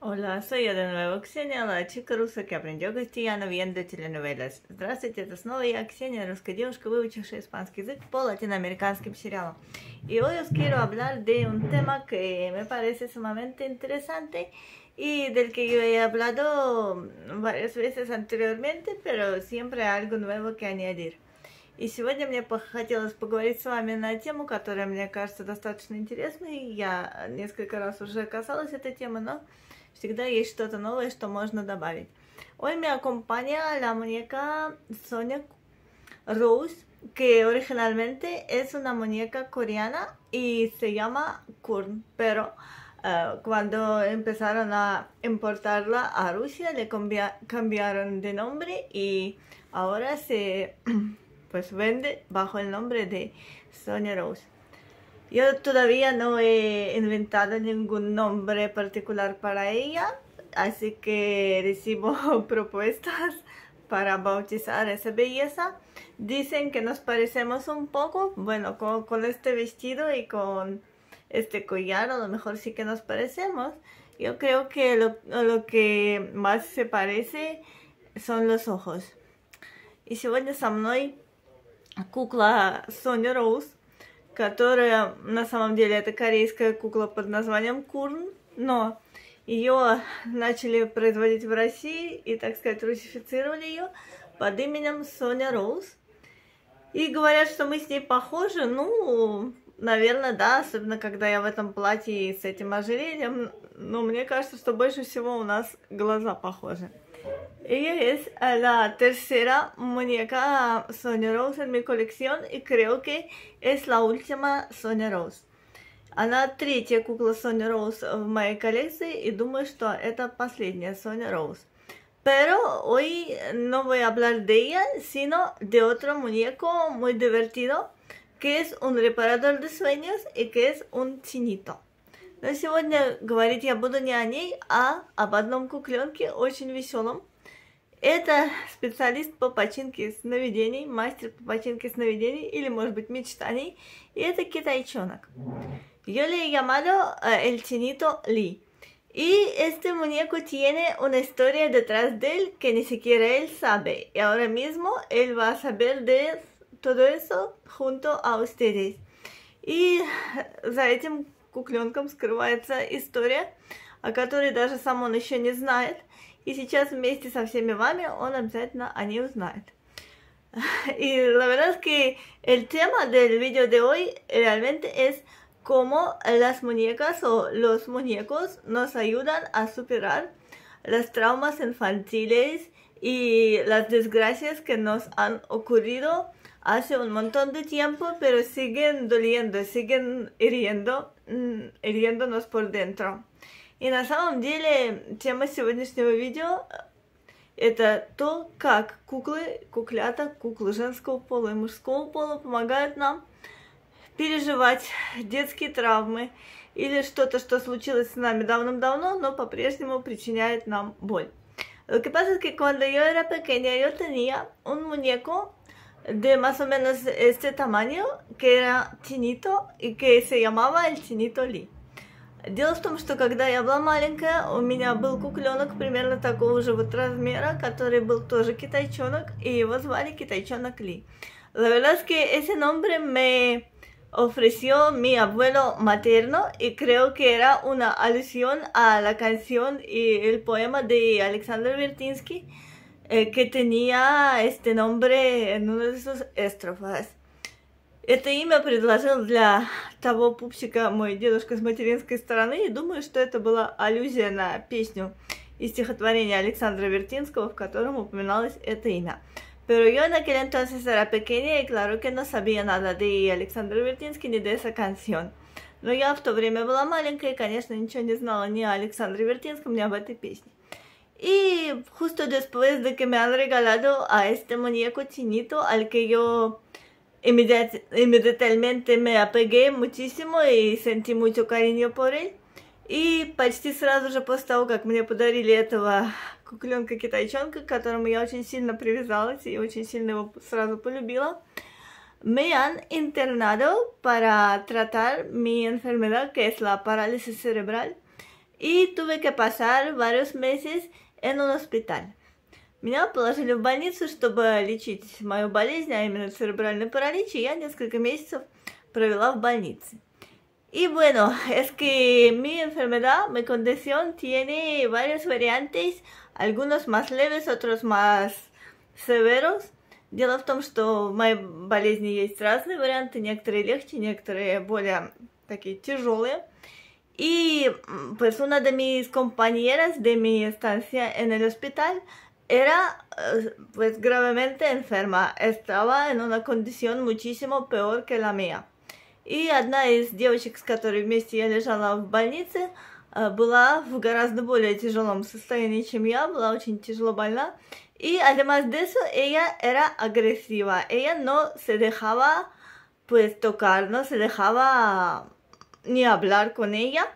Hola, soy yo de nuevo, Ксения, la chica rusa que aprendió castellano viendo telenovelas. Здравствуйте, это снова я, Ксения, русская девушка, выучившая испанский язык по латиноамериканским сериалам. Y hoy os quiero hablar de un tema que me parece sumamente interesante y del que yo he hablado varias veces anteriormente, pero siempre algo nuevo que añadir. И сегодня мне хотелось поговорить с вами на тему, которая мне кажется достаточно интересной. Я несколько раз уже касалась этой темы, но всегда есть что-то новое, что можно добавить. Hoy me acompaña la muñeca Sonia Rose, que originalmente es una muñeca coreana y se llama Kurn, pero uh, cuando empezaron a importarla a Rusia le cambiaron de nombre y ahora se pues vende bajo el nombre de Sonia Rose. Yo todavía no he inventado ningún nombre particular para ella, así que recibo propuestas para bautizar esa belleza. Dicen que nos parecemos un poco, bueno, con, con, este vestido y con este collar, a lo mejor sí que nos parecemos. Yo creo que lo, lo que más se parece son los ojos. Y сегодня со мной кукла Соня Роуз, Которая на самом деле это корейская кукла под названием Курн, но ее начали производить в России и, так сказать, русифицировали ее под именем Соня Роуз. И говорят, что мы с ней похожи, ну, наверное, да, особенно когда я в этом платье и с этим ожерельем, но мне кажется, что больше всего у нас глаза похожи. Ella es la tercera muñeca Sonia Rose en mi colección y creo que es la última Sonia Rose. Она третья кукла Соня Роуз в моей коллекции и думаю, что это последняя Соня Роуз. Pero hoy no voy a hablar de ella, sino de otro muñeco muy divertido, que es un reparador de sueños y que es un chinito. Но сегодня говорить я буду не о ней, а об одном кукленке, очень веселом, это специалист по починке сновидений, мастер по починке сновидений или, может быть, мечтаний. И это китайчонок. Yo le he Lee. Y este muñeco tiene una historia detrás de él que ni siquiera él sabe. Y ahora mismo él va a saber de todo eso junto a ustedes. И за этим кукленком скрывается история, о которой даже сам он еще не знает. И сейчас вместе со всеми вами он обязательно о ней узнает. Y la verdad es que el tema del vídeo de hoy realmente es cómo las muñecas o los muñecos nos ayudan a superar las traumas infantiles y las desgracias que nos han ocurrido hace un montón de tiempo, pero siguen doliendo, siguen hiriendo, hiriéndonos por dentro. И на самом деле тема сегодняшнего видео это то, как куклы, куклята, куклы женского пола и мужского пола помогают нам переживать детские травмы или что-то, что случилось с нами давным-давно, но по-прежнему причиняет нам боль. Lo que pasa es que cuando yo era pequeña yo tenía un muñeco de más o menos este tamaño que era chinito y que se llamaba el chinito Lee. Дело в том, что когда я была маленькая, у меня был кукленок примерно такого же вот размера, который был тоже китайчонок, и его звали китайчонок Ли. La verdad es que ese nombre me ofreció mi abuelo materno y creo que era una alusión a la canción y el poema de Alexander Vertinsky eh, que tenía este nombre en una de sus estrofas. Это имя предложил для того пупсика мой дедушка с материнской стороны, и думаю, что это была аллюзия на песню из стихотворения Александра Вертинского, в котором упоминалось это имя. Pero yo en aquel entonces era pequeña y claro que no sabía nada de Александр Вертинский ни de esa canción. Но я в то время была маленькая и, конечно, ничего не знала ни о Александре Вертинском, ни об этой песне. Y justo después de que me han regalado a este muñeco chinito al que yo inmediatamente me apegué muchísimo и sentí mucho cariño por él. И почти сразу же после того, как мне подарили этого кукленка-китайчонка, к которому я очень сильно привязалась и очень сильно его сразу полюбила, me han internado para tratar mi enfermedad, que es la parálisis cerebral. y tuve que pasar varios meses en un hospital. Меня положили в больницу, чтобы лечить мою болезнь, а именно церебральный паралич, и я несколько месяцев провела в больнице. Y bueno, es que mi enfermedad, mi condición tiene varias variantes, algunos más leves, otros más severos. Дело в том, что в моей болезни есть разные варианты, некоторые легче, некоторые более такие тяжелые. Y pues una de mis compañeras de mi estancia en el hospital era pues gravemente enferma, estaba en una condición muchísimo peor que la mía. И одна из девочек, с которой вместе я лежала в больнице, была в гораздо более тяжелом состоянии, чем я, была очень тяжело больна. Y además de eso, ella era agresiva. Ella no se dejaba pues tocar, no se dejaba ni hablar con ella.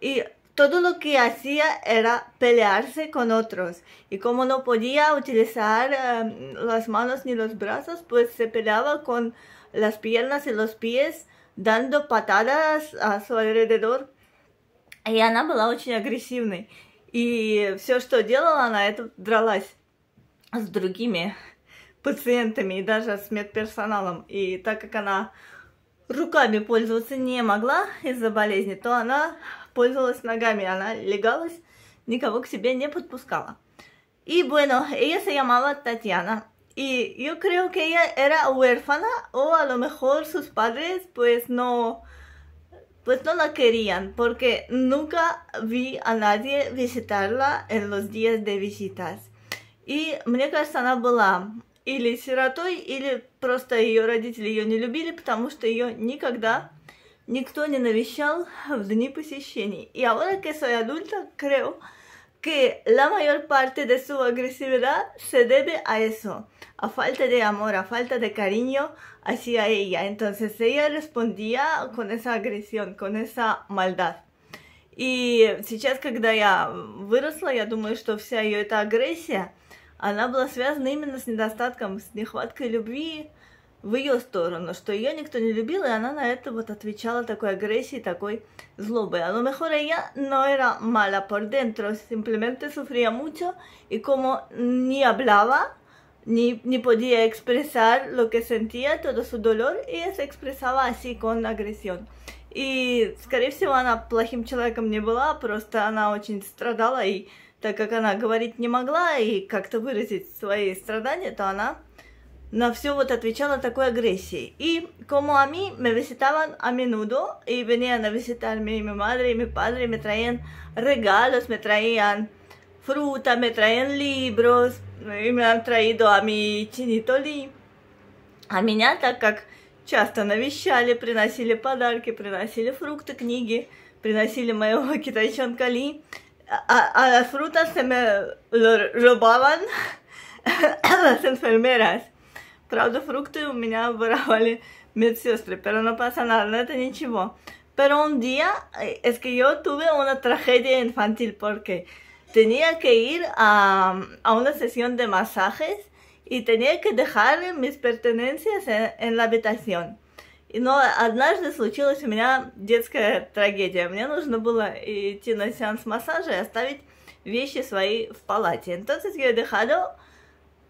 Y todo lo que hacía era pelearse con otros. Y como no podía utilizar um, las manos ni los brazos, pues se peleaba con las piernas y los pies, dando patadas a su alrededor. И она была очень агрессивной. И все, что делала, она это дралась с другими пациентами и даже с медперсоналом. И так как она руками пользоваться не могла из-за болезни, то она пользовалась ногами, она легалась, никого к себе не подпускала. Y bueno, ella se llamaba Tatiana. Y yo creo que ella era huérfana o a lo mejor sus padres pues no, pues no la querían porque nunca vi a nadie visitarla en los días de visitas. И мне кажется, она была или сиротой, или просто ее родители ее не любили, потому что ее никогда никто не навещал в дни посещений. Y ahora que soy adulta, creo que la mayor parte de su agresividad se debe a eso, a falta de amor, a falta de cariño hacia ella. Entonces ella respondía con esa agresión, con esa maldad. И сейчас, когда я выросла, я думаю, что вся ее эта агрессия, она была связана именно с недостатком, с нехваткой любви в ее сторону, что ее никто не любил, и она на это вот отвечала такой агрессией, такой злобой. A lo mejor ella no era mala por dentro, simplemente sufría mucho y como ni hablaba, ni, ni podía expresar lo que sentía, todo su dolor, ella se expresaba así con agresión. И, скорее всего, она плохим человеком не была, просто она очень страдала и так как она говорить не могла и как-то выразить свои страдания, то она на все вот отвечала такой агрессией. Y como a mí me visitaban a menudo y venían a visitarme mi madre y mi padre, me traían regalos, me traían fruta, me traían libros, y me han traído a mi chinito Ли. А меня, так как часто навещали, приносили подарки, приносили фрукты, книги, приносили моего китайчонка Ли, a, las frutas se me lo robaban las enfermeras. Правда, фрукты у меня воровали медсестры, pero no pasa nada, no это ничего. Pero un día es que yo tuve una tragedia infantil porque tenía que ir a, a una sesión de masajes y tenía que dejar mis pertenencias en, en la habitación. Но однажды случилась у меня детская трагедия. Мне нужно было идти на сеанс массажа и оставить вещи свои в палате. Entonces yo he dejado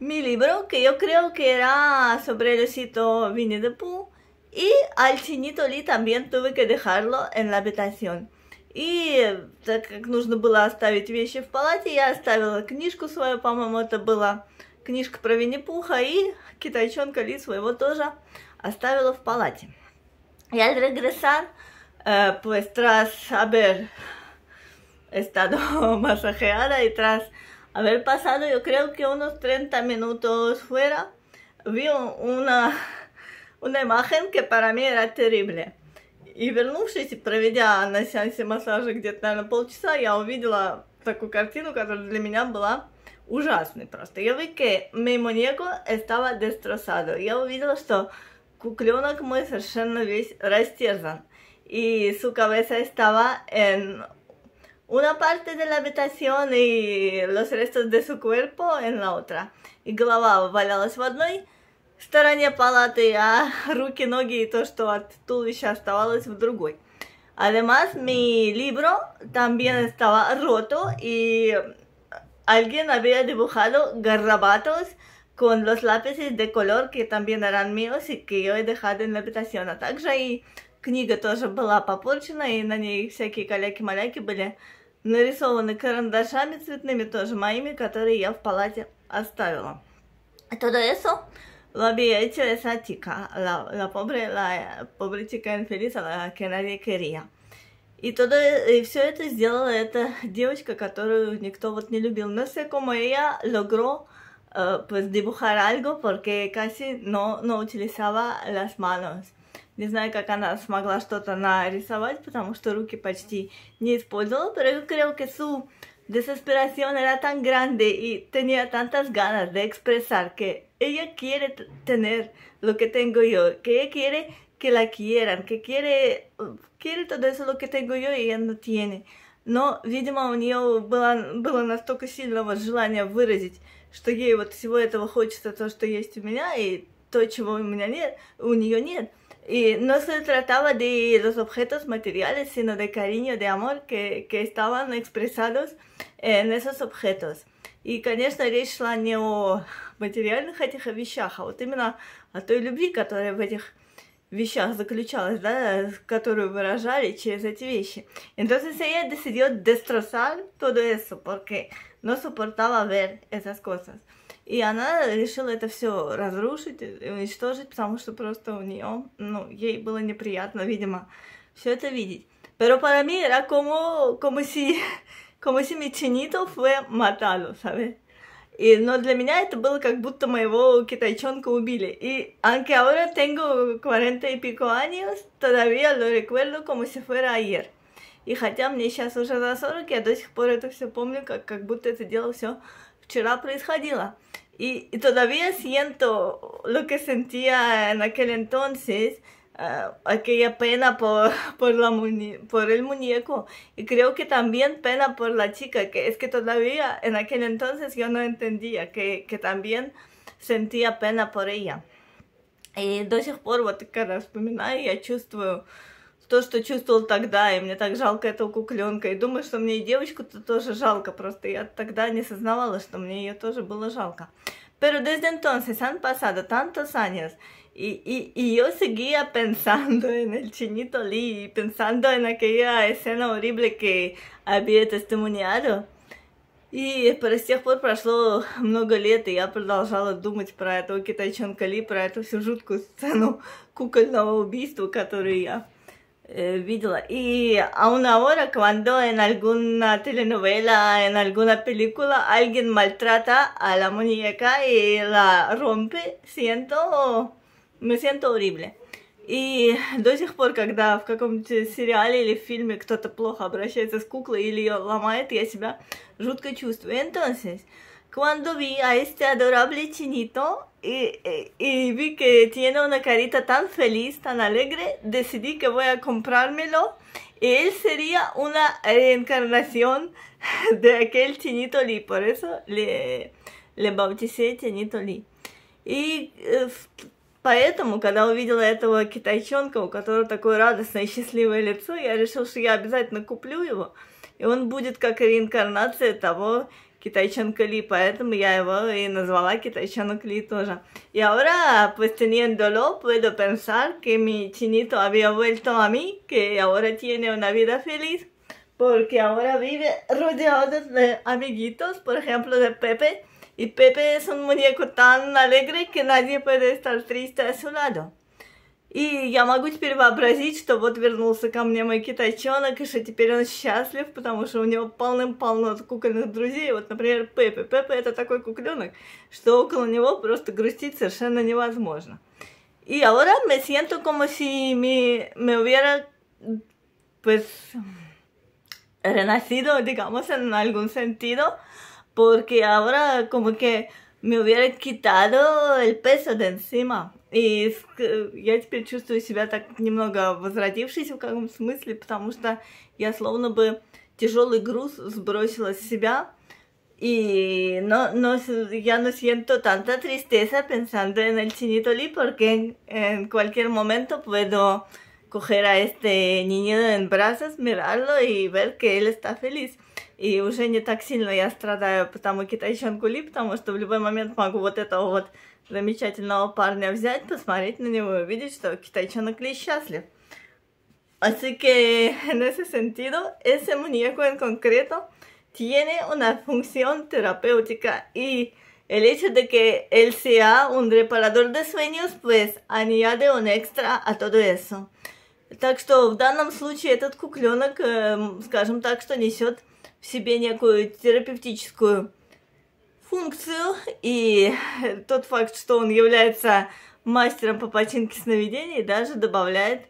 mi libro, que yo creo que era sobre el osito Winnie the Pooh, y al chinito Ли también tuve que dejarlo en la habitación. И так как нужно было оставить вещи в палате, я оставила книжку свою, по-моему, это была книжка про Винни-Пуха, и китайчонка Ли своего тоже оставила в палате. Regresar, uh, pues tras haber estado masajeada y tras haber pasado yo creo que unos 30 minutos fuera, vi una, una imagen que para mí era terrible. И вернувшись, проведя на сеансе массажа где-то, наверное, полчаса, я увидела такую картину, которая для меня была ужасной просто. Я que mi muñeco estaba destrozado. Я увидела, что Кукленок мой совершенно весь растерзан. Y su cabeza estaba en una parte de la habitación y los restos de su cuerpo en la otra. И голова валялась в одной стороне палаты, а руки, ноги и то, что от туловища оставалось в другой. Además, mi libro también estaba roto y alguien había dibujado garrabatos con los lápices de color que también eran míos и que я dejado en la habitación. А также и книга тоже была попорчена, и на ней всякие каляки-маляки были нарисованы карандашами цветными тоже моими, которые я в palace оставила. Todo eso lo había hecho esa chica, la, la pobre, la pobre chica infeliz, la que nadie quería. И, todo, и все это сделала эта девочка, которую никто вот не любил. No sé cómo ella logró uh, pues dibujar algo porque casi no, no utilizaba las manos. Не знаю, как она смогла что-то нарисовать, потому что руки почти не использовала, pero yo creo que su desesperación era tan grande y tenía tantas ganas de expresar que ella quiere tener lo que tengo yo, que ella quiere que la quieran, que quiere, quiere todo eso lo que tengo yo y ella no tiene. Но, видимо, у нее было, было настолько сильного желания выразить что ей вот всего этого хочется, то, что есть у меня, и то, чего у меня нет, у нее нет. Y no se trataba de los objetos materiales, sino de cariño, de amor que, que estaban expresados en esos objetos. И, конечно, речь шла не о материальных этих вещах, а вот именно о той любви, которая в этих вещах заключалась, да, которую выражали через эти вещи. Entonces ella decidió destrozar todo eso, porque no soportaba ver esas cosas. И она решила это все разрушить, уничтожить, потому что просто у нее, ну, ей было неприятно, видимо, все это видеть. Pero para mí era como, como si, como si mi chinito fue matado, ¿sabes? И, но для меня это было как будто моего китайчонка убили. И aunque ahora tengo 40 y pico años, todavía lo recuerdo como si fuera ayer. И хотя мне сейчас уже за 40, я до сих пор это все помню, как, как будто это дело все вчера происходило. Y, y todavía siento lo que sentía en aquel entonces, uh, aquella pena por, por, la por el muñeco y creo que también pena por la chica, que es que todavía en aquel entonces yo no entendía, que, que también sentía pena por ella. И до сих пор, вот когда вспоминаю, я чувствую то, что чувствовал тогда, и мне так жалко этого кукленка. И думаю, что мне и девочку-то тоже жалко, просто я тогда не сознавала, что мне ее тоже было жалко. Pero desde entonces han pasado tantos años y, y, y yo seguía pensando en el chinito Lee, pensando en aquella escena horrible que había testimoniado. И по с тех пор прошло много лет, и я продолжала думать про этого китайчонка Ли, про эту всю жуткую сцену кукольного убийства, которую я eh, videla. Y aún ahora, cuando en alguna telenovela, en alguna película, alguien maltrata a la muñeca y la rompe, siento, me siento horrible. И до сих пор, когда в каком-то сериале или фильме кто-то плохо обращается с куклой или ее ломает, я себя жутко чувствую. Entonces, cuando vi a este adorable chinito y, y, y, vi que tiene una carita tan feliz, tan alegre, decidí que voy a comprármelo y él sería una reencarnación de aquel chinito Lee, por eso le, le bauticé chinito Lee. И э, поэтому, когда увидела этого китайчонка, у которого такое радостное и счастливое лицо, я решила, что я обязательно куплю его, и он будет как реинкарнация того Kitaichonka Lee, поэтому я его и назвала Kitaichonka Lee тоже. Y ahora, pues teniéndolo, puedo pensar que mi chinito había vuelto a mí, que ahora tiene una vida feliz, porque ahora vive rodeado de amiguitos, por ejemplo, de Pepe, y Pepe es un muñeco tan alegre que nadie puede estar triste a su lado. И я могу теперь вообразить, что вот вернулся ко мне мой китайчонок, и что теперь он счастлив, потому что у него полным-полно кукольных друзей. Вот, например, Пеппи. Пеппи это такой кукленок, что около него просто грустить совершенно невозможно. Y ahora me siento como si me, me hubiera, pues, renacido, digamos, en algún sentido, porque ahora como que me hubiera quitado el peso de encima. И я теперь чувствую себя так немного возродившись в каком смысле, потому что я словно бы тяжелый груз сбросила с себя. Y no, no, ya no siento tanta tristeza pensando en el chinito Lee porque en cualquier momento puedo coger a este niño en brazos, mirarlo и ver que él está feliz. И уже не так сильно я страдаю по тому китайчонку Ли, потому что в любой момент могу вот этого вот замечательного парня взять, посмотреть на него и увидеть, что китайчонок Ли счастлив. Así que en ese sentido, ese muñeco en concreto tiene una función terapéutica y el hecho de que él sea un reparador de sueños, pues añade un extra a todo eso. Так что в данном случае этот кукленок, скажем так, что несет в себе некую терапевтическую функцию, и тот факт, что он является мастером по починке сновидений, даже добавляет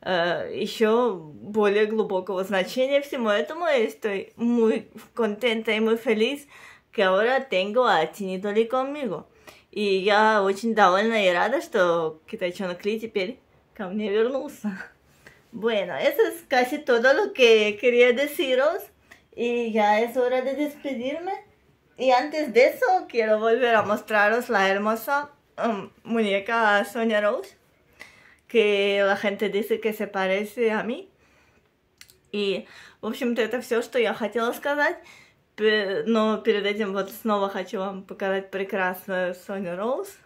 э, еще более глубокого значения всему этому. Estoy muy contenta y muy feliz que ahora tengo a Ли conmigo. И я очень довольна и рада, что китайчонок Ли теперь ко мне вернулся. Bueno, eso es casi todo lo que quería deciros y ya es hora de despedirme. Y antes de eso quiero volver a mostraros la hermosa um, muñeca Sonia Rose que la gente dice que se parece a mí. И, в общем-то, это все, что я хотела сказать. Но перед этим вот снова хочу вам показать прекрасную Соню Роуз.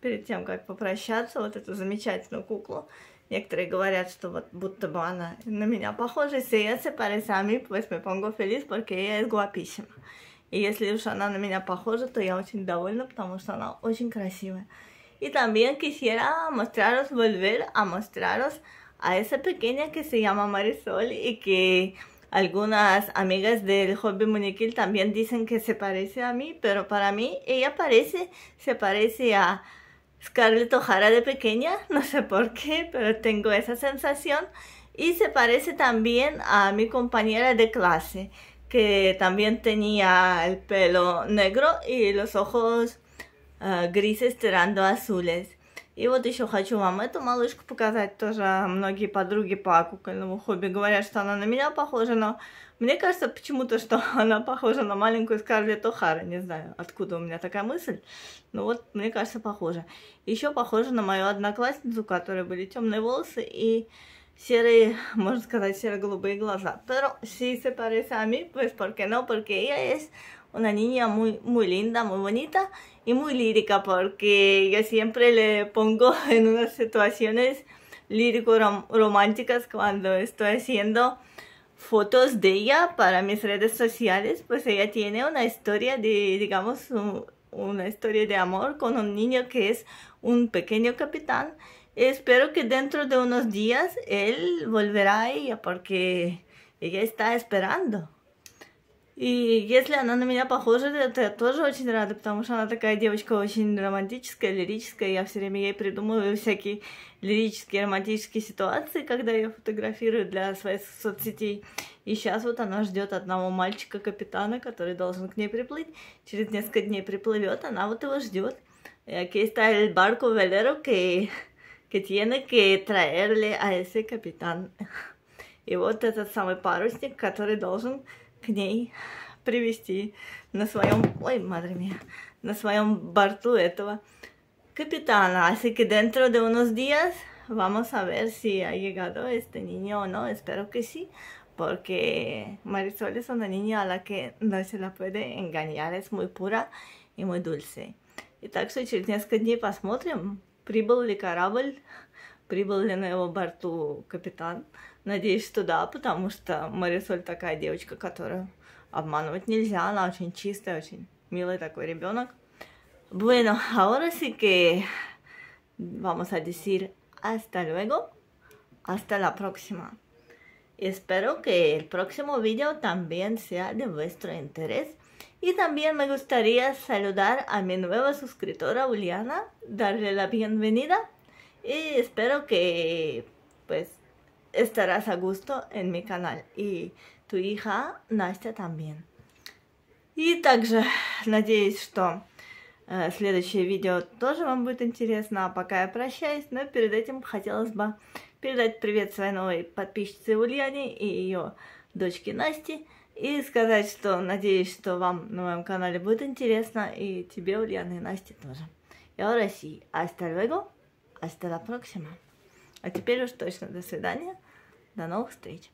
Перед тем, как попрощаться, вот эту замечательную куклу. Некоторые говорят, что вот будто бы она на меня похожа. Si ella se parece a mí, pues me pongo feliz, porque ella es guapísima. И если уж она на меня похожа, то я очень довольна, потому что она очень красивая. Y también quisiera mostraros, volver a mostraros a esa pequeña que se llama Marisol y que algunas amigas del hobby muñequil también dicen que se parece a mí, pero para mí ella parece, se parece a Scarlett O'Hara de pequeña, no sé por qué, pero tengo esa sensación. Y se parece también a mi compañera de clase, que también tenía el pelo negro y los ojos grises tirando azules. И вот еще хочу вам эту малышку показать. Тоже многие подруги по кукольному хобби говорят, что она на меня похожа, но мне кажется почему-то, что она похожа на маленькую Скарлетт О'Хара. Не знаю, откуда у меня такая мысль. Но вот, мне кажется, похожа. Еще похожа на мою одноклассницу, у которой были темные волосы и серые, можно сказать, серо-голубые глаза. Pero si se parece a mí, pues ¿por qué no? Porque ella es una niña muy, muy linda, muy bonita y muy lírica porque yo siempre le pongo en unas situaciones lírico-románticas cuando estoy haciendo fotos de ella para mis redes sociales, pues ella tiene una historia de, digamos, una historia de amor con un niño que es un pequeño capitán. Espero que dentro de unos días él volverá a ella porque ella está esperando. И если она на меня похожа, то я тоже очень рада, потому что она такая девочка очень романтическая, лирическая. Я все время ей придумываю всякие лирические, романтические ситуации, когда я фотографирую для своих соцсетей. И сейчас вот она ждет одного мальчика-капитана, который должен к ней приплыть. Через несколько дней приплывет, она вот его ждет. Aquí está el barco velero que, que tiene que traerle a ese capitán. И вот этот самый парусник, который должен к ней привести на своем, ой, madre mía, на своем борту этого capitana. Así que dentro de unos días vamos a ver si ha llegado este niño o no. Espero que sí, porque Marisol es una niña a la que no se la puede engañar. Es muy pura и muy dulce. И так что через несколько дней посмотрим, прибыл ли корабль, прибыл ли на его борту капитан. Надеюсь, что да, потому что Марисоль такая девочка, которую обманывать нельзя. Она очень чистая, очень милый такой ребенок. Bueno, ahora sí que vamos a decir hasta luego. Hasta la próxima. Espero que el próximo video también sea de vuestro interés. Y también me gustaría saludar a mi nueva suscriptora Juliana, darle la bienvenida y espero que pues estarás a gusto en mi canal. И tu hija Настя también. И также надеюсь, что э, следующее видео тоже вам будет интересно. А пока я прощаюсь, но перед этим хотелось бы передать привет своей новой подписчице Ульяне и ее дочке Насте. И сказать, что надеюсь, что вам на моем канале будет интересно, и тебе, Ульяна, и Насте тоже. И ahora sí, hasta luego, hasta la próxima. А теперь уж точно до свидания. До новых встреч.